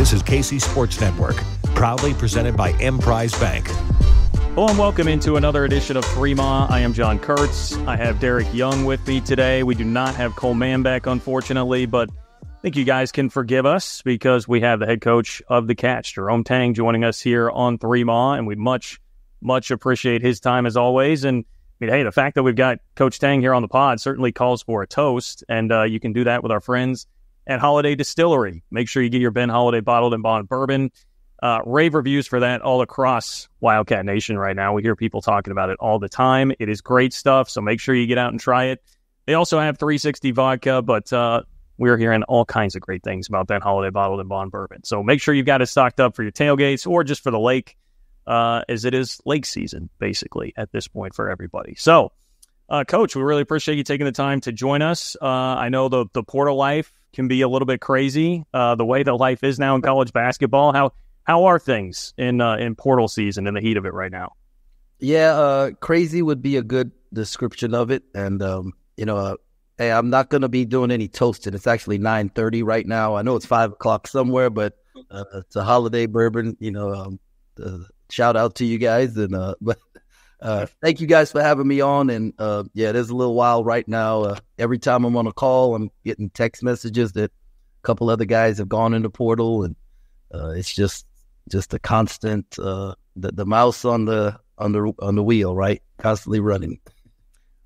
This is KC Sports Network, proudly presented by Emprise Bank. Hello and welcome into another edition of Ma. I am John Kurtz. I have Derek Young with me today. We do not have Cole Manbeck, unfortunately, but I think you guys can forgive us because we have the head coach of the Cats, Jerome Tang, joining us here on Three Ma, and we much, much appreciate his time as always. And I mean, hey, the fact that we've got Coach Tang here on the pod certainly calls for a toast, and uh, you can do that with our friends at Holladay Distillery. Make sure you get your Ben Holladay bottled and bond bourbon. Uh, rave reviews for that all across Wildcat Nation right now. We hear people talking about it all the time. It is great stuff, so make sure you get out and try it. They also have 360 vodka, but uh, we're hearing all kinds of great things about that Holladay bottled and bond bourbon. So make sure you've got it stocked up for your tailgates or just for the lake uh, as it is lake season, basically, at this point for everybody. So, uh, Coach, we really appreciate you taking the time to join us. Uh, I know the, the portal life can be a little bit crazy, uh, the way that life is now in college basketball. How how are things in uh, in portal season in the heat of it right now? Yeah, uh, crazy would be a good description of it. And um, you know, hey, I'm not going to be doing any toasting. It's actually 9:30 right now. I know it's five o'clock somewhere, but it's a Holladay bourbon. You know, um, shout out to you guys and uh but uh thank you guys for having me on and uh yeah it is a little wild right now uh, every time i'm on a call i'm getting text messages that a couple other guys have gone in the portal and uh it's just just a constant uh the, the mouse on the on the on the wheel right? Constantly running.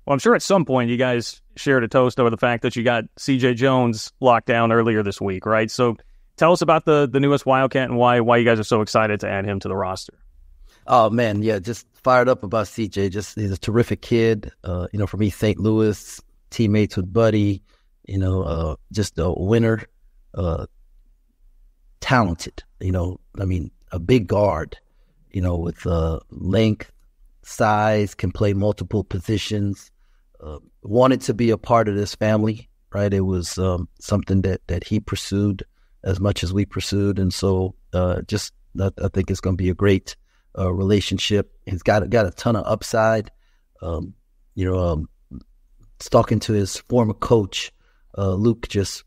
Well i'm sure at some point you guys shared a toast over the fact that you got cj jones locked down earlier this week right? So tell us about the the newest wildcat and why why you guys are so excited to add him to the roster Oh man, yeah, just fired up about CJ. Just he's a terrific kid. Uh, you know, for me, St. Louis, teammates with Buddy. You know, uh, just a winner, uh, talented. You know, I mean, a big guard. You know, with uh, length, size, can play multiple positions. Uh, wanted to be a part of this family, right? It was um, something that that he pursued as much as we pursued, and so uh, just I, I think it's going to be a great uh, relationship. He's got got a ton of upside. Um, you know, um, talking to his former coach, uh, Luke just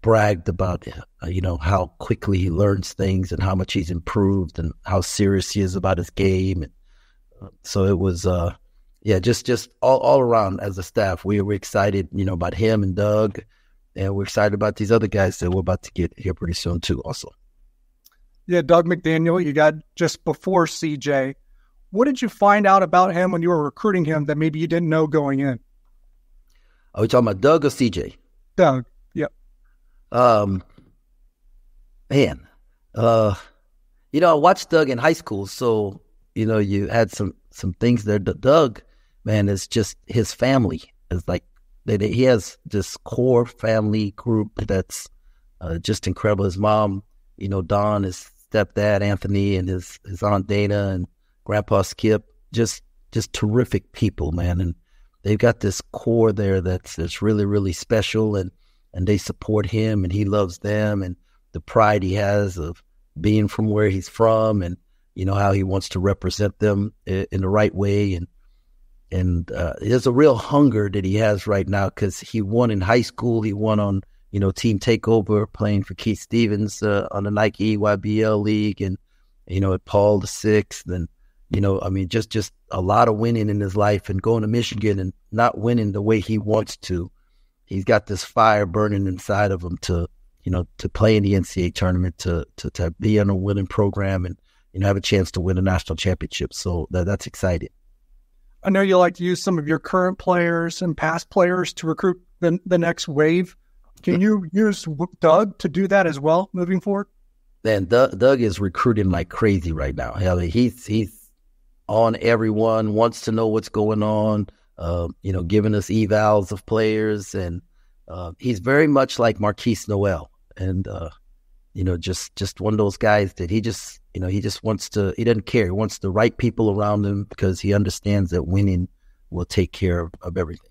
bragged about uh, you know how quickly he learns things and how much he's improved and how serious he is about his game. And uh, so it was, uh, yeah, just just all all around as a staff, we were excited, you know, about him and Doug, and we're excited about these other guys that we're about to get here pretty soon too, also. Yeah, Doug McDaniel, you got just before CJ. What did you find out about him when you were recruiting him that maybe you didn't know going in? Are we talking about Doug or CJ? Doug. Yep. Um, man, uh, you know, I watched Doug in high school, so you know, you had some some things there. Doug, man, is just his family is like they, they, he has this core family group that's uh, just incredible. His mom, you know, Don is stepdad Anthony and his his aunt Dana and grandpa Skip, just just terrific people, man. And they've got this core there that's that's really really special, and and they support him, and he loves them, and the pride he has of being from where he's from, and you know how he wants to represent them in, the right way, and and uh, there's a real hunger that he has right now because he won in high school, he won on you know, team takeover, playing for Keith Stevens uh, on the Nike EYBL League, and you know, at Paul the Sixth, and you know, I mean, just just a lot of winning in his life, and going to Michigan and not winning the way he wants to. He's got this fire burning inside of him to, you know, to play in the NCAA tournament, to to to be on a winning program, and you know, have a chance to win a national championship. So that, that's exciting. I know you like to use some of your current players and past players to recruit the the next wave. Can you use Doug to do that as well moving forward? Man, Doug, Doug is recruiting like crazy right now. He's he's on everyone, wants to know what's going on. Uh, you know, giving us evals of players, and uh, he's very much like Markquis Nowell, and uh, you know, just just one of those guys that he just you know he just wants to. He doesn't care. He wants the right people around him because he understands that winning will take care of, of everything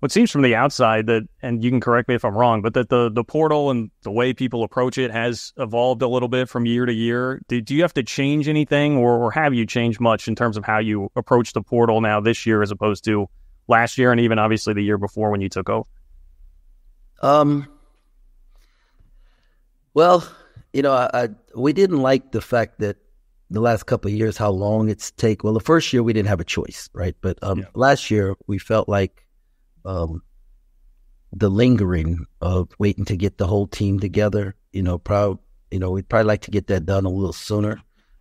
what seems from the outside that, and you can correct me if I'm wrong, but that the the portal and the way people approach it has evolved a little bit from year to year. Do, do you have to change anything, or, or have you changed much in terms of how you approach the portal now this year as opposed to last year, and even obviously the year before when you took over? Um. Well, you know, I, I, we didn't like the fact that the last couple of years how long it's take. Well, the first year we didn't have a choice, right? But um, yeah. last year we felt like um, the lingering of waiting to get the whole team together. You know, probably you know we'd probably like to get that done a little sooner.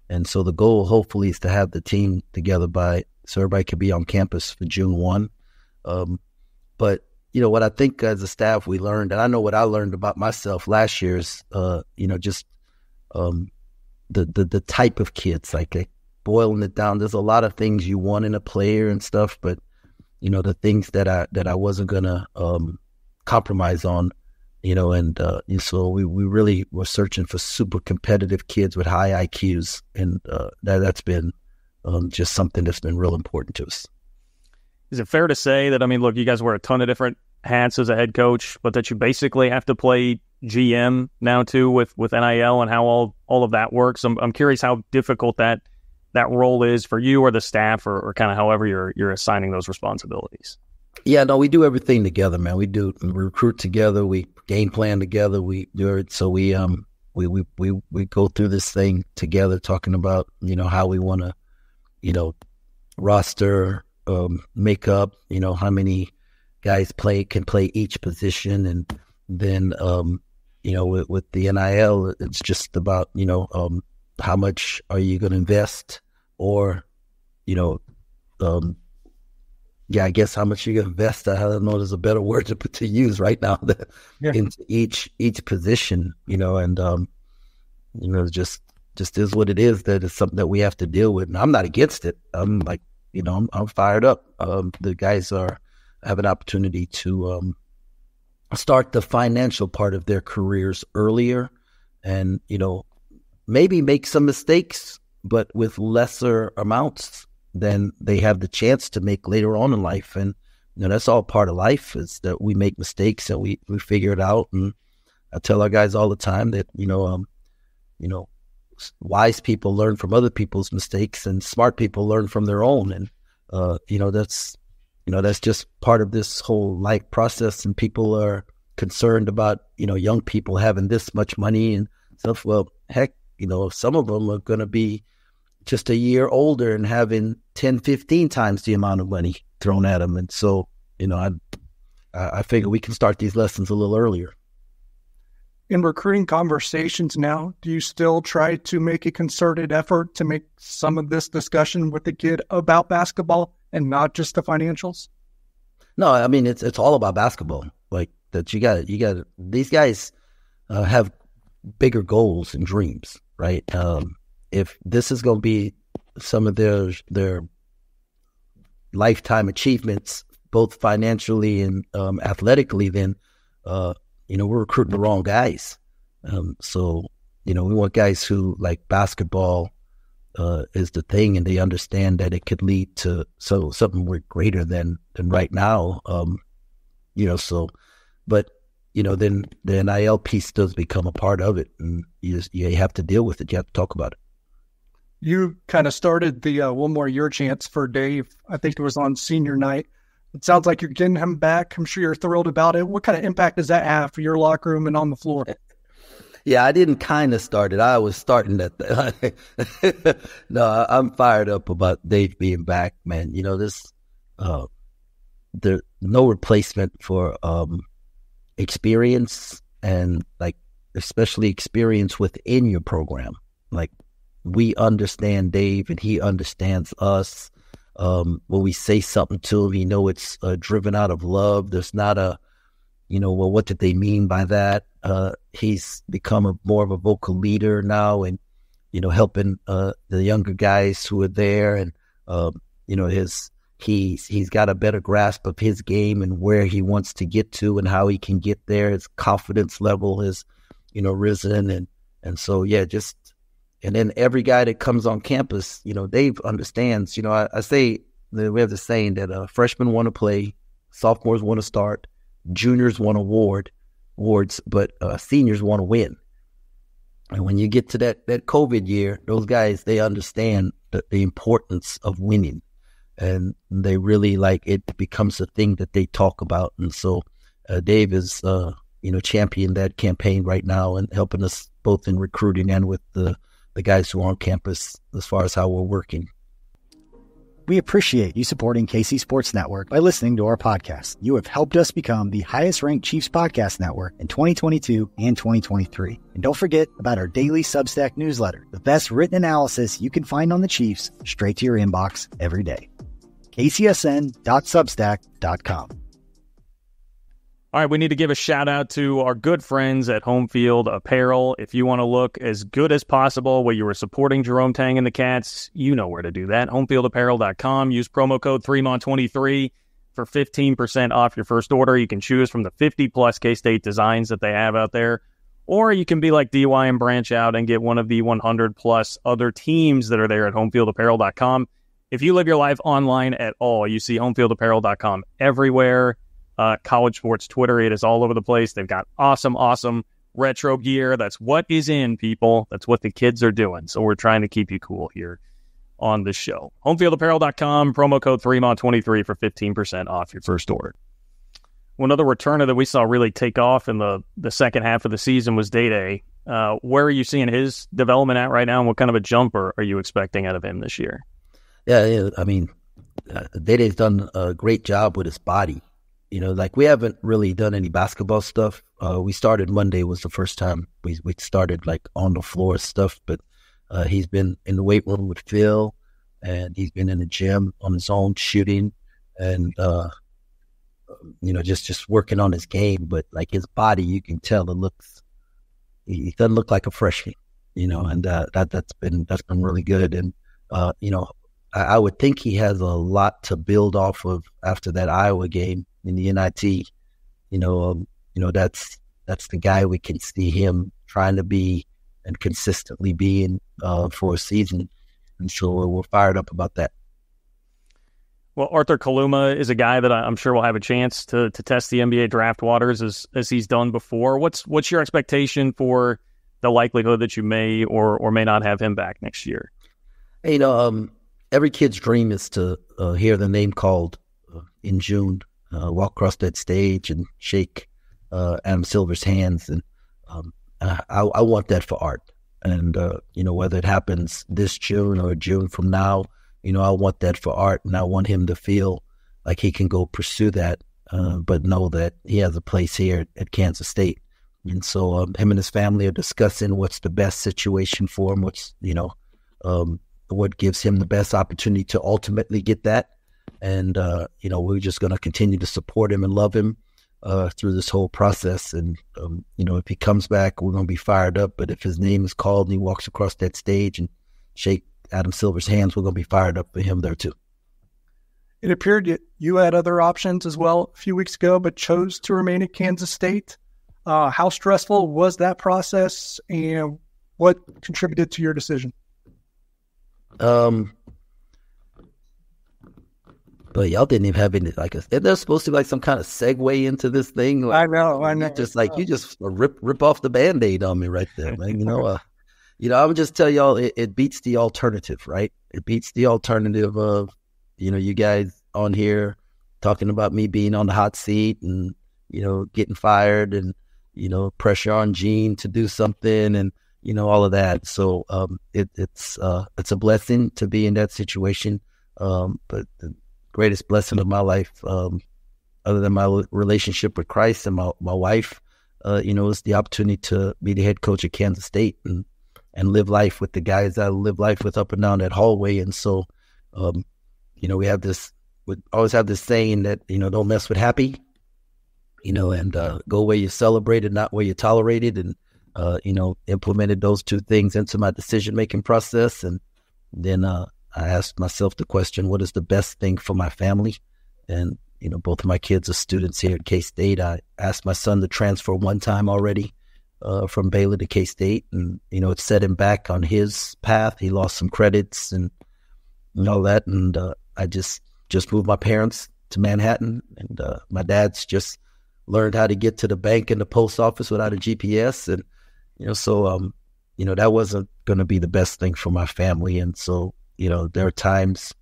And so the goal, hopefully, is to have the team together by so everybody could be on campus for June one. Um, but you know what I think as a staff we learned, and I know what I learned about myself last year is, uh, you know, just um, the, the the type of kids. Like, like boiling it down, there's a lot of things you want in a player and stuff, but you know the things that I that I wasn't gonna um, compromise on, you know, and uh, so we we really were searching for super competitive kids with high IQs, and uh, that that's been um, just something that's been real important to us. Is it fair to say that I mean, look, you guys wear a ton of different hats as a head coach, but that you basically have to play GM now too with with NIL and how all all of that works. I'm I'm curious how difficult that that role is for you or the staff or, or kind of however you're you're assigning those responsibilities. Yeah, no, we do everything together, man. We do we recruit together, we game plan together, we do it so we um we we we, we go through this thing together talking about, you know, how we want to, you know, roster um makeup, you know, how many guys play can play each position and then um you know with, with the NIL it's just about you know um how much are you going to invest or you know um yeah I guess how much you invest I don't know there's a better word to put to use right now yeah. into each each position you know and um you know just just is what it is that is something that we have to deal with and I'm not against it I'm like you know I'm, I'm fired up um the guys are have an opportunity to um, start the financial part of their careers earlier and, you know, maybe make some mistakes, but with lesser amounts than they have the chance to make later on in life. And, you know, that's all part of life is that we make mistakes and we, we figure it out. And I tell our guys all the time that, you know, um, you know, wise people learn from other people's mistakes and smart people learn from their own. And, uh, you know, that's, you know, that's just part of this whole life process. And people are concerned about, you know, young people having this much money and stuff. Well, heck, you know, some of them are going to be just a year older and having 10, 15 times the amount of money thrown at them. And so, you know, I, I figure we can start these lessons a little earlier. In recruiting conversations now, do you still try to make a concerted effort to make some of this discussion with the kid about basketball and not just the financials? No, I mean it's it's all about basketball. Like that, you got you got these guys uh, have bigger goals and dreams, right? Um, if this is going to be some of their their lifetime achievements, both financially and um, athletically, then uh, you know we're recruiting the wrong guys. Um, so you know we want guys who like basketball uh, is the thing, and they understand that it could lead to so something greater than than right now. Um, you know, so, but you know, then the NIL piece does become a part of it, and you just, you have to deal with it. You have to talk about it. You kind of started the uh, one more year chance for Dave. I think it was on senior night. It sounds like you're getting him back. I'm sure you're thrilled about it. What kind of impact does that have for your locker room and on the floor? Yeah, I didn't kind of start it. I was starting that. no, I'm fired up about Dave being back, man. You know, this, uh, there, no replacement for, um, experience and like, especially experience within your program. Like, we understand Dave and he understands us. Um, when we say something to him, you know, it's uh, driven out of love. There's not a, you know, well, what did they mean by that? Uh, he's become a more of a vocal leader now, and you know, helping uh, the younger guys who are there, and um, you know, his he's he's got a better grasp of his game and where he wants to get to and how he can get there. His confidence level has, you know, risen, and and so yeah, just and then every guy that comes on campus, you know, Dave understands. You know, I, I say we have the saying that uh, freshmen want to play, sophomores want to start, juniors want award awards, but uh, seniors want to win. And when you get to that that COVID year, those guys they understand the, the importance of winning, and they really like it becomes a thing that they talk about. And so, uh, Dave is uh, you know, championing that campaign right now and helping us both in recruiting and with the the guys who are on campus as far as how we're working. We appreciate you supporting KC Sports Network by listening to our podcast. You have helped us become the highest ranked Chiefs podcast network in 2022 and 2023. And don't forget about our daily Substack newsletter, the best written analysis you can find on the Chiefs straight to your inbox every day. kcsn.substack.com. All right, we need to give a shout out to our good friends at Home Field Apparel. If you want to look as good as possible while you are supporting Jerome Tang and the Cats, you know where to do that. Homefieldapparel.com. Use promo code 3MON23 for 15% off your first order. You can choose from the 50 plus K State designs that they have out there. Or you can be like DY and branch out and get one of the 100 plus other teams that are there at homefieldapparel.com. If you live your life online at all, you see homefieldapparel.com everywhere uh, college sports Twitter. It is all over the place. They've got awesome, awesome retro gear. That's what is in, people. That's what the kids are doing. So we're trying to keep you cool here on the show. Homefieldapparel.com, promo code 3MON23 for 15% off your first order. One other returner that we saw really take off in the, the second half of the season was Dai Dai. Uh, where are you seeing his development at right now, and what kind of a jumper are you expecting out of him this year? Yeah, yeah I mean, uh, Dai Dai's done a great job with his body. You know, like we haven't really done any basketball stuff. Uh, we started Monday was the first time we we started like on the floor stuff, but uh, he's been in the weight room with Phil, and he's been in the gym on his own shooting, and uh, you know just just working on his game. But like his body, you can tell it looks he doesn't look like a freshman, you know, and uh, that that's been that's been really good. And uh, you know, I, I would think he has a lot to build off of after that Iowa game in the NIT. You know, um, you know that's that's the guy we can see him trying to be and consistently being uh, for a season, and so we're, fired up about that. Well, Arthur Kaluma is a guy that I'm sure will have a chance to to test the NBA draft waters as as he's done before. What's what's your expectation for the likelihood that you may or or may not have him back next year? You know, um, every kid's dream is to uh, hear the name called uh, in June uh, walk across that stage and shake uh, Adam Silver's hands. And um, I, I, want that for art. And, uh, you know, whether it happens this June or June from now, you know, I want that for art. And I want him to feel like he can go pursue that, uh, but know that he has a place here at Kansas State. And so um, him and his family are discussing what's the best situation for him, what's, you know, um, what gives him the best opportunity to ultimately get that and uh, you know we're just going to continue to support him and love him uh, through this whole process. And um, you know, if he comes back, we're going to be fired up. But if his name is called and he walks across that stage and shake Adam Silver's hands, we're going to be fired up for him there too. It appeared you had other options as well a few weeks ago, but chose to remain at Kansas State. Uh, how stressful was that process, and what contributed to your decision? Um, but y'all didn't even have any like a, there's supposed to be like some kind of segue into this thing. Like, I know, I know. Just like you just rip rip off the band aid on me right there, man. You know, uh, you know, I would just tell y'all it, it beats the alternative, right? It beats the alternative of, you know, you guys on here talking about me being on the hot seat and, you know, getting fired and, you know, pressure on Gene to do something and, you know, all of that. So um, it, it's uh, it's a blessing to be in that situation. Um, but greatest blessing of my life, um, other than my relationship with Christ and my, my wife, uh, you know, is the opportunity to be the head coach at Kansas State and, and live life with the guys I live life with up and down that hallway. And so, um, you know, we have this, we always have this saying that, you know, don't mess with happy, you know, and uh, go where you're celebrated, not where you're tolerated. And, uh, you know, implemented those two things into my decision making process. And then, uh, I asked myself the question, what is the best thing for my family? And, you know, both of my kids are students here at K State. I asked my son to transfer one time already uh, from Baylor to K State. And, you know, it set him back on his path. He lost some credits and, and all that. And uh, I just, just moved my parents to Manhattan. And uh, my dad's just learned how to get to the bank and the post office without a GPS. And, you know, so, um, you know, that wasn't going to be the best thing for my family. And so you know, there are times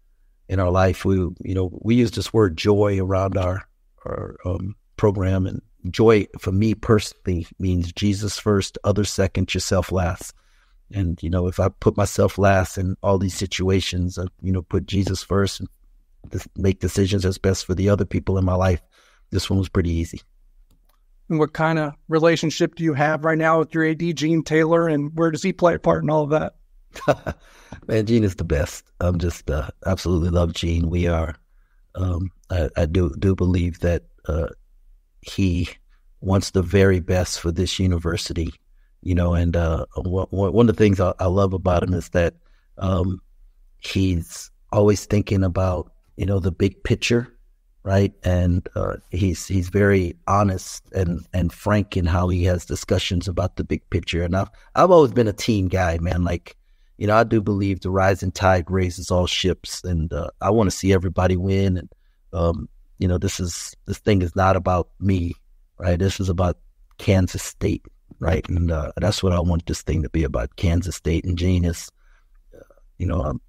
in our life we, you know, we use this word joy around our our um, program, and joy for me personally means Jesus first, others second, yourself last. And you know, if I put myself last in all these situations, uh, you know, put Jesus first and make decisions as best for the other people in my life, this one was pretty easy. And what kind of relationship do you have right now with your AD, Gene Taylor, and where does he play a part in all of that? Man, Gene is the best. I'm just uh, absolutely love Gene. We are. Um, I, I, do do believe that uh, he wants the very best for this university. You know, and uh, one of the things I, I, love about him is that um, he's always thinking about you know the big picture right? And uh, he's he's very honest and and frank in how he has discussions about the big picture. And I've I've always been a team guy, man. Like, you know, I do believe the rising tide raises all ships, and uh, I want to see everybody win. And um, you know, this is this thing is not about me, right? This is about Kansas State, right? And uh, that's what I want this thing to be about: Kansas State and Genius. Uh, you know, um,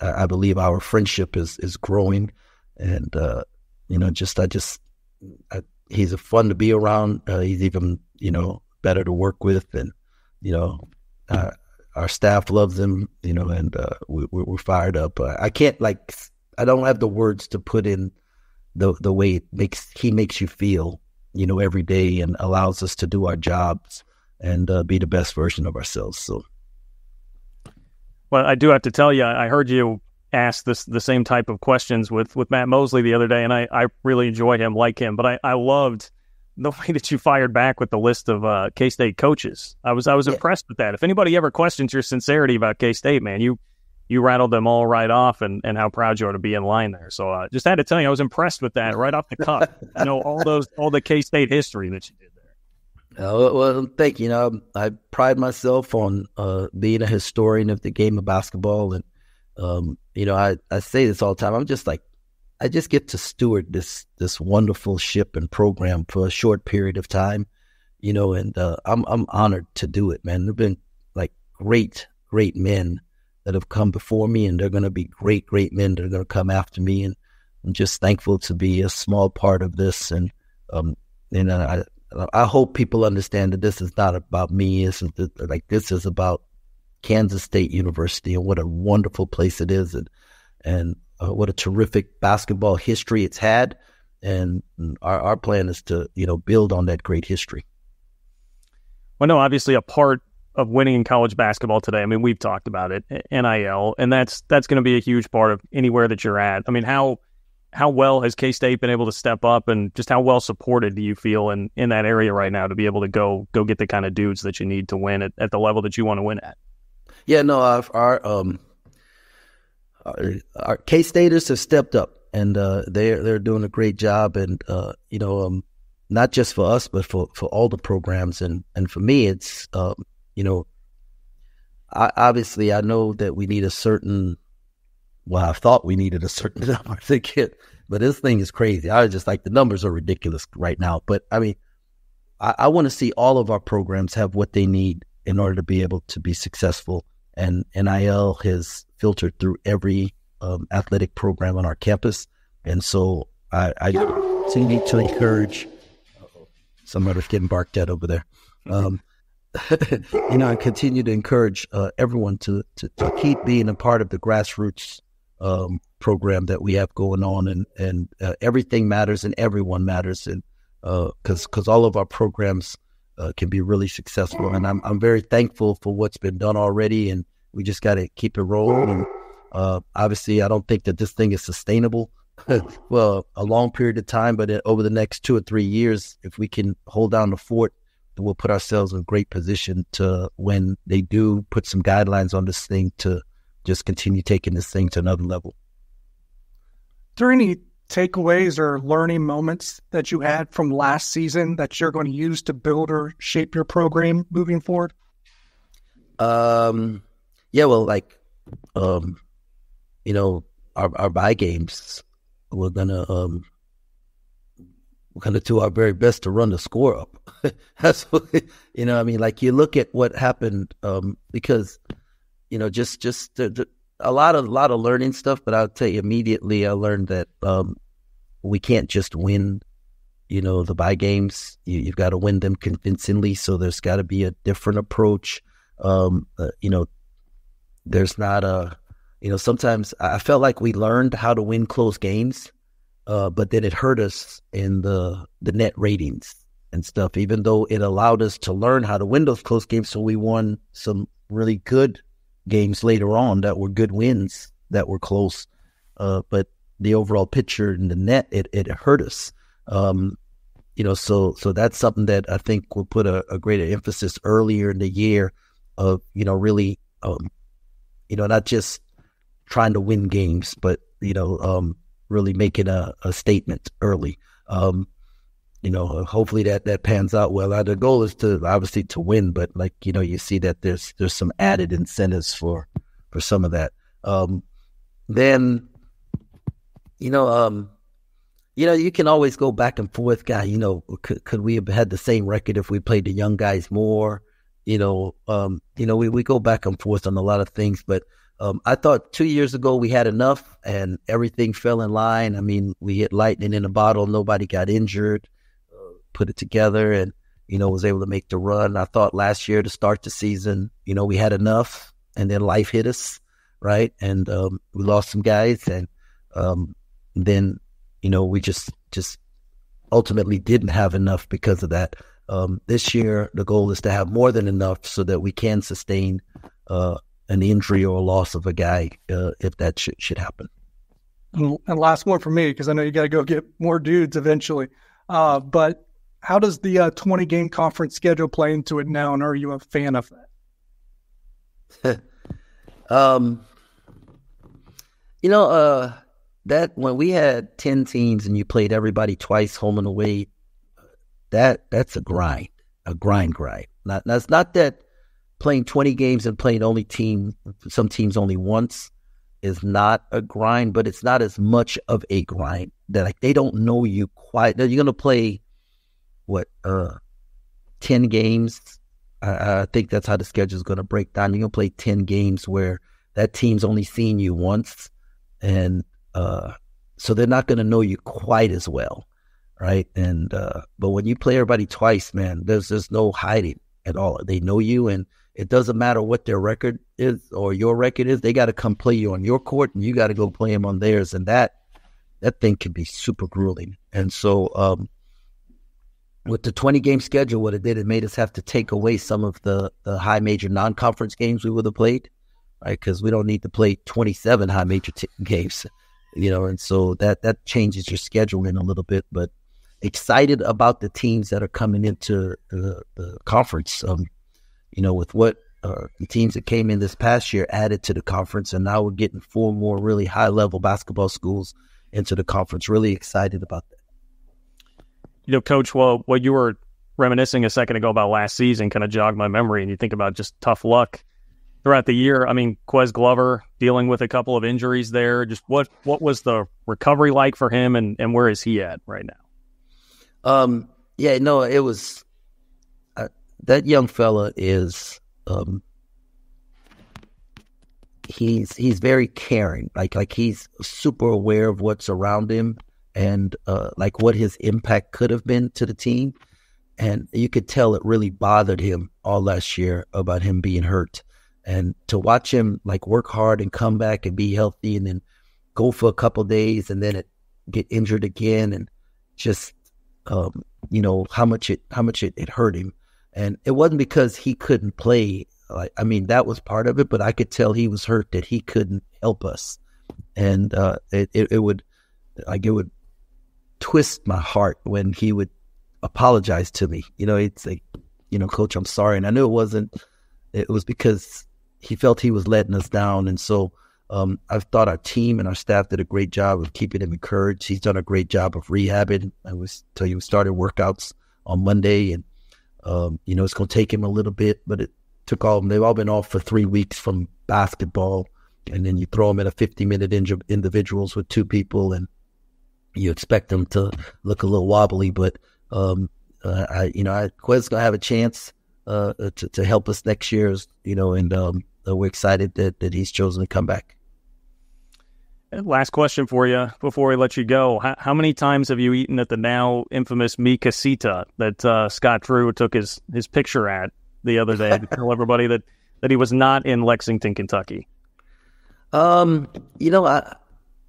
I, I believe our friendship is is growing and uh, you know, just I just I, he's a fun to be around. Uh, he's even you know better to work with, and you know, our staff loves him. You know, and uh, we, we're fired up. I can't like I don't have the words to put in the the way it makes he makes you feel. You know, every day and allows us to do our jobs and uh, be the best version of ourselves. So. Well, I do have to tell you, I heard you ask this the same type of questions with with Matt Mosley the other day, and I, I really enjoy him, like him. But I, I loved the way that you fired back with the list of uh, K State coaches. I was I was yeah. impressed with that. If anybody ever questions your sincerity about K State, man, you you rattled them all right off, and, and how proud you are to be in line there. So uh, just had to tell you, I was impressed with that right off the cuff. you know all those all the K State history that you did there. Uh, well, thank you. you know, I pride myself on uh, being a historian of the game of basketball and um, you know, I, I say this all the time. I'm just like, I just get to steward this this wonderful ship and program for a short period of time, you know, and uh, I'm I'm honored to do it, man. There've been like great great men that have come before me, and they're going to be great great men that are going to come after me, and I'm just thankful to be a small part of this, and um, and I I hope people understand that this is not about me. This is like this is about Kansas State University and what a wonderful place it is and and uh, what a terrific basketball history it's had. And our, our plan is to you know build on that great history. Well no obviously a part of winning in college basketball today. I mean we've talked about it nil and that's that's going to be a huge part of anywhere that you're at. I mean how how well has k-state been able to step up and just how well supported do you feel in in that area right now to be able to go go get the kind of dudes that you need to win at, at the level that you want to win at? Yeah, no, our, our um our, our K Staters have stepped up and uh, they're they're doing a great job, and uh, you know, um, not just for us, but for, for all the programs, and and for me, it's um, you know, I, obviously I know that we need a certain. Well, I thought we needed a certain number to get, but this thing is crazy. I was just like the numbers are ridiculous right now, but I mean, I, I want to see all of our programs have what they need in order to be able to be successful and NIL has filtered through every um, athletic program on our campus. And so I, I continue to encourage. Somebody's getting barked at over there. Um, you know, I continue to encourage uh, everyone to, to, to keep being a part of the grassroots um, program that we have going on, and and uh, everything matters and everyone matters, and because uh, because all of our programs uh, can be really successful. And I'm I'm very thankful for what's been done already, and we just got to keep it rolling. And uh, obviously, I don't think that this thing is sustainable. well, a long period of time, but over the next two or three years, if we can hold down the fort, we'll put ourselves in a great position to when they do put some guidelines on this thing to just continue taking this thing to another level. Is there any takeaways or learning moments that you had from last season that you're going to use to build or shape your program moving forward? Um, yeah, well, like, um, you know, our our buy games, we're gonna um, we're gonna do our very best to run the score up. That's what, you know. I mean, like you look at what happened um, because you know just just the, the, a lot of a lot of learning stuff, but I'll tell you immediately I learned that um, we can't just win you know, the buy games, you, have got to win them convincingly. So there's got to be a different approach. Um, uh, you know, there's not a, you know, sometimes I felt like we learned how to win close games, uh, but then it hurt us in the the net ratings and stuff. Even though it allowed us to learn how to win those close games, so we won some really good games later on that were good wins that were close. Uh, but the overall picture in the net, it it hurt us. Um, you know, so so that's something that I think will put a, a greater emphasis earlier in the year of you know really um, you know not just trying to win games, but you know um, really making a, a statement early. Um, you know, hopefully that that pans out well. The goal is to obviously to win, but like you know, you see that there's there's some added incentives for for some of that. Um, then, you know, um, you know, you can always go back and forth, guy. You know, could, could we have had the same record if we played the young guys more? You know, um, you know, we, we go back and forth on a lot of things, but um, I thought two years ago we had enough and everything fell in line. I mean, we hit lightning in a bottle. Nobody got injured. Put it together and you know was able to make the run. I thought last year to start the season, you know, we had enough, and then life hit us, right? And um, we lost some guys, and um, then you know, we just just ultimately didn't have enough because of that. Um, this year, the goal is to have more than enough so that we can sustain uh, an injury or a loss of a guy uh, if that should, should happen. And last one for me, because I know you got to go get more dudes eventually. Uh, but how does the uh, 20 game conference schedule play into it now? And are you a fan of that? um, you know, uh, that when we had 10 teams and you played everybody twice home and away that that's a grind a grind grind not that's not that playing 20 games and playing only team some teams only once is not a grind but it's not as much of a grind that like they don't know you quite you're going to play what uh 10 games I, I think that's how the schedule is going to break down you're going to play 10 games where that team's only seen you once and uh, so they're not going to know you quite as well, right? And uh, but when you play everybody twice, man, there's there's no hiding at all. They know you, and it doesn't matter what their record is or your record is. They got to come play you on your court, and you got to go play them on theirs, and that that thing can be super grueling. And so, um, with the 20 game schedule, what it did, it made us have to take away some of the, the high major non conference games we would have played, right? Because we don't need to play 27 high major t- games you know, and so that that changes your scheduling a little bit. But excited about the teams that are coming into the, the conference. Um, you know, with what uh, the teams that came in this past year added to the conference, and now we're getting four more really high level basketball schools into the conference. Really excited about that. You know, Coach, well, what you were reminiscing a second ago about last season kind of jogged my memory, and you think about just tough luck throughout the year. I mean, Ques Glover dealing with a couple of injuries there. Just what what was the recovery like for him, and and where is he at right now? Um, yeah, no, it was uh, that young fella is um, he's he's very caring. Like like he's super aware of what's around him and uh, like what his impact could have been to the team. And you could tell it really bothered him all last year about him being hurt. And to watch him like work hard and come back and be healthy and then go for a couple days and then it get injured again and just um, you know how much it how much it, it hurt him. And it wasn't because he couldn't play like i mean that was part of it but i could tell he was hurt that he couldn't help us. And uh, it, it, it would like it would twist my heart when he would apologize to me you know it's like you know coach i'm sorry and i knew it wasn't it was because he felt he was letting us down. And so um, I thought our team and our staff did a great job of keeping him encouraged. He's done a great job of rehabbing. I was tell you, we started workouts on Monday, and um, you know it's going to take him a little bit, but it took all. them They've all been off for three weeks from basketball, and then you throw them in a fifty-minute individuals with two people, and you expect them to look a little wobbly, but um, uh, I, you know, I, Ques gonna have a chance uh, to, to help us next year, you know, and um, uh, we're excited that, that he's chosen to come back. last question for you before we let you go. How, how, many times have you eaten at the now infamous Mi Casita that uh, Scott Drew took his, his picture at the other day to tell everybody that, that he was not in Lexington, Kentucky? Um, you know, I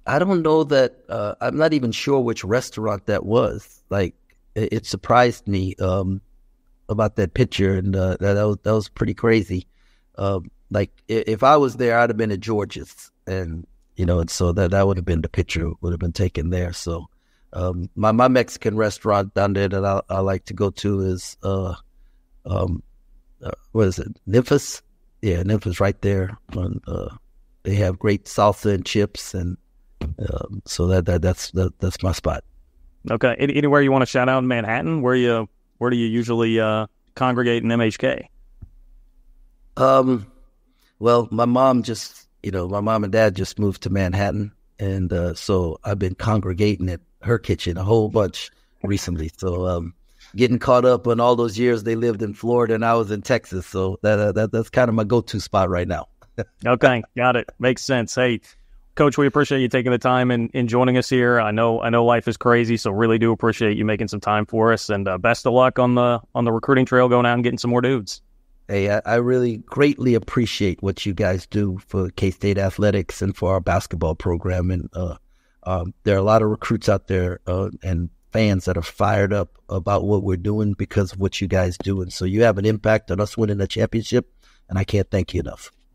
I don't know that. Uh, I'm not even sure which restaurant that was. Like, it, it surprised me um, about that picture, and uh, that, that was that was pretty crazy. Um, like, if I was there, I'd have been at George's, and you know, and so that that would have been the picture would have been taken there. So, um, my my Mexican restaurant down there that I, I like to go to is uh, um, uh, what is it, Memphis? Yeah, Memphis, right there. Uh, they have great salsa and chips, and um, so that, that that's that, that's my spot. Okay, anywhere you want to shout out in Manhattan? Where you where do you usually uh, congregate in MHK? Um, well, my mom just you know, my mom and dad just moved to Manhattan, and uh, so I've been congregating at her kitchen a whole bunch recently. So um, getting caught up on all those years they lived in Florida and I was in Texas. So that, uh, that that's kind of my go-to spot right now. okay, got it. Makes sense. Hey, Coach, we appreciate you taking the time and, and joining us here. I know I know life is crazy, so really do appreciate you making some time for us. And uh, best of luck on the on the recruiting trail, going out and getting some more dudes. Hey, I, I really greatly appreciate what you guys do for K State athletics and for our basketball program. And uh, um, there are a lot of recruits out there uh, and fans that are fired up about what we're doing because of what you guys do. And so you have an impact on us winning a championship, and I can't thank you enough.